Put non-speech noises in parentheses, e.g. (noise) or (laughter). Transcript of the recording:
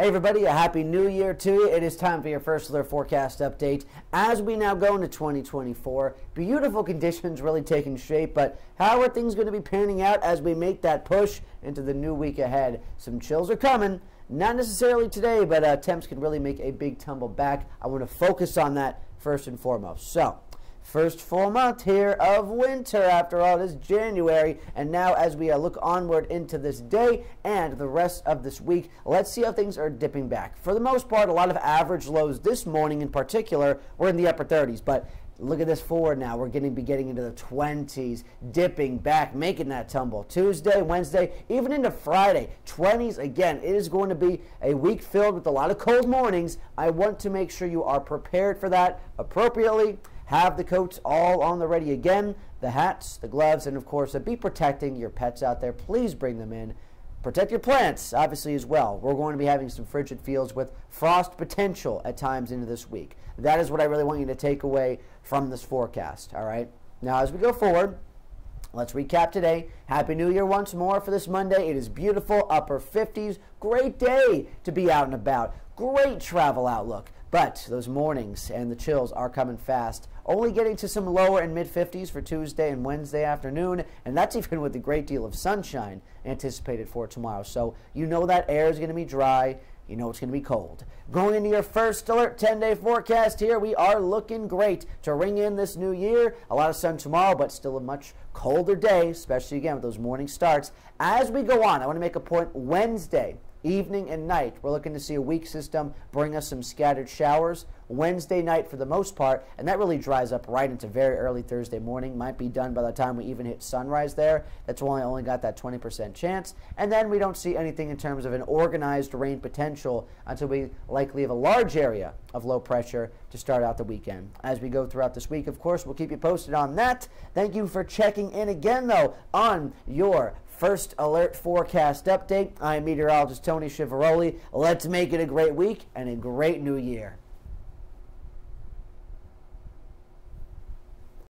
Hey everybody, a happy new year to you. It is time for your first alert forecast update. As we now go into 2024, beautiful conditions really taking shape, but how are things going to be panning out as we make that push into the new week ahead? Some chills are coming. Not necessarily today, but uh, temps can really make a big tumble back. I want to focus on that first and foremost. So, First full month here of winter. After all, it is January. And now, as we look onward into this day and the rest of this week, let's see how things are dipping back. For the most part, a lot of average lows this morning in particular were in the upper 30s. But look at this forward now. We're getting be getting into the 20s, dipping back, making that tumble. Tuesday, Wednesday, even into Friday, 20s again. It is going to be a week filled with a lot of cold mornings. I want to make sure you are prepared for that appropriately have the coats all on the ready again, the hats, the gloves, and of course, be protecting your pets out there. Please bring them in. Protect your plants, obviously, as well. We're going to be having some frigid fields with frost potential at times into this week. That is what I really want you to take away from this forecast, all right? Now, as we go forward, Let's recap today. Happy New Year once more for this Monday. It is beautiful, upper 50s. Great day to be out and about. Great travel outlook. But those mornings and the chills are coming fast. Only getting to some lower and mid 50s for Tuesday and Wednesday afternoon, and that's (laughs) even with a great deal of sunshine anticipated for tomorrow. So you know that air is going to be dry. You know it's going to be cold. Going into your first alert 10 day forecast here, we are looking great to ring in this new year. A lot of sun tomorrow, but still a much colder day, especially again with those morning starts. As we go on, I want to make a point Wednesday evening and night. We're looking to see a weak system bring us some scattered showers. Wednesday night for the most part, and that really dries up right into very early Thursday morning. Might be done by the time we even hit sunrise there. That's why I only got that 20% chance. And then we don't see anything in terms of an organized rain potential until we likely have a large area of low pressure to start out the weekend. As we go throughout this week, of course, we'll keep you posted on that. Thank you for checking in again, though, on your First Alert Forecast Update. I'm meteorologist Tony Chiavaroli. Let's make it a great week and a great new year.